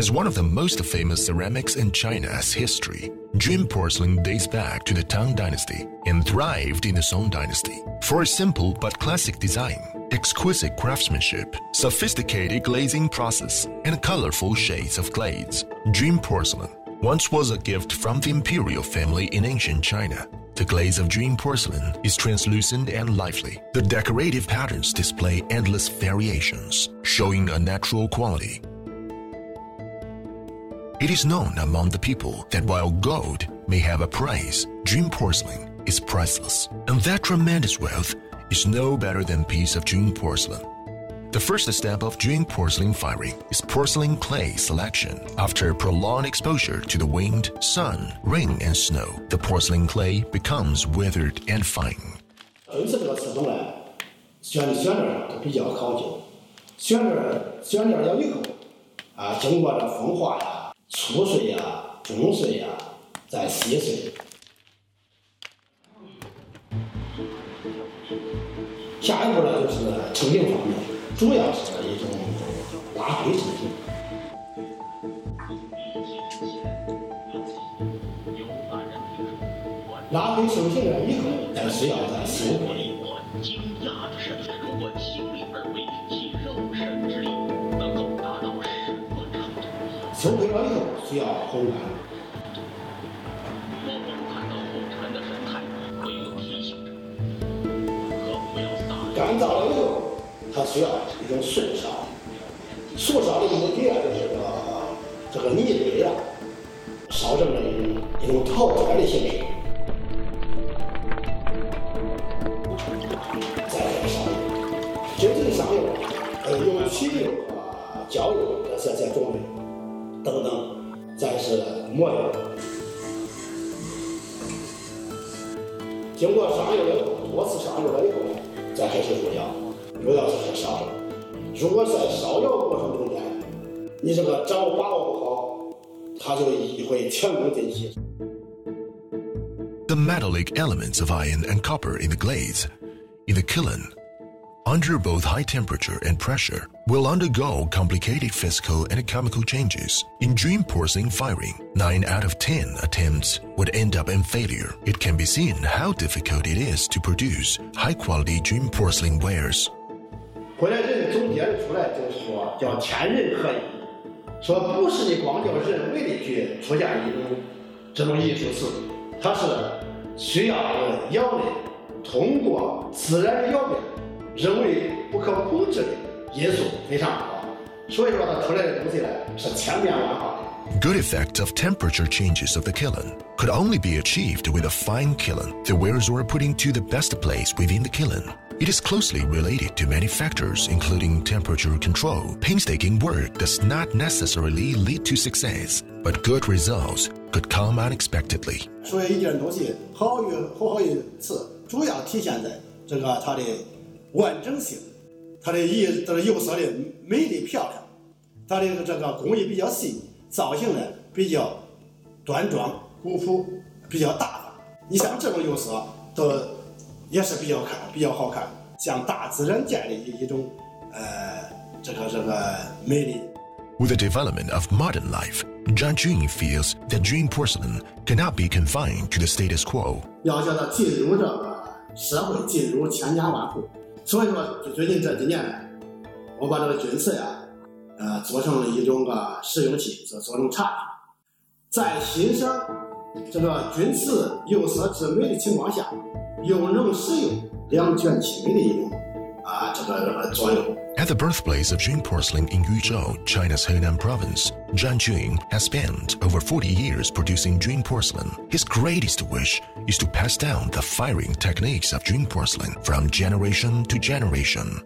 As one of the most famous ceramics in China's history, Jun porcelain dates back to the Tang Dynasty and thrived in the Song Dynasty for a simple but classic design, exquisite craftsmanship, sophisticated glazing process, and colorful shades of glaze. Jun porcelain once was a gift from the imperial family in ancient China. The glaze of Jun porcelain is translucent and lively. The decorative patterns display endless variations, showing a natural quality. It is known among the people that while gold may have a price, Jun porcelain is priceless. And that tremendous wealth is no better than piece of Jun porcelain. The first step of Jun porcelain firing is porcelain clay selection. After prolonged exposure to the wind, sun, rain, and snow, the porcelain clay becomes withered and fine. 儿子这个词中呢，选的选料就比较考究，选料选料要以后啊，经过这风化呀。粗碎呀、中碎呀，再细碎。下一步呢，就是成品方面，主要是一种拉灰成品。拉灰成型了以后，再是要再收归。秋收了以后需要烘干干燥了以后它需要一种速杀速杀的目的啊就是个这个泥堆啊烧成了一种一种陶的形式再一个上面经济上有呃用汽油啊交友在在在作等等，再是抹油。经过上油了以后，多次上油了以后，再开始入药，入药就是烧。如果在烧药过程中间，你这个掌握把握不好，它就会全功尽弃。The metallic elements of iron and copper in the glaze, in the kiln, under both high temperature and pressure, will undergo complicated physical and chemical changes. In Jun porcelain firing, 9 out of 10 attempts would end up in failure. It can be seen how difficult it is to produce high-quality Jun porcelain wares. 人为不可控制的因素非常多，所以说它出来的东西呢是千变万化的。 Good effect of temperature changes of the kiln could only be achieved with a fine kiln. The wares were put into the best place within the kiln. It is closely related to many factors, including temperature control. Painstaking work does not necessarily lead to success, but good results could come unexpectedly. 所以一件东西好与不好与次，主要体现在这个它的 完整性，它的颜这个釉色的美丽漂亮，它的这个工艺比较细腻，造型呢比较端庄古朴，比较大方。你像这种釉色都也是比较看比较好看，像大自然界的一一种呃这个这个美丽。With the development of modern life, Zhang Jun feels that dream porcelain cannot be confined to the status quo. 要叫它进入这个社会，进入千家万户。所以说，就最近这几年，我把这个钧瓷呀，呃，做成了一种个食用器，做做成茶。在欣赏这个钧瓷釉色之美的情况下，又能使用两全其美的一种。At the birthplace of Jun porcelain in Yuzhou, China's Henan province, Zhang Jun has spent over 40 years producing Jun porcelain. His greatest wish is to pass down the firing techniques of Jun porcelain from generation to generation.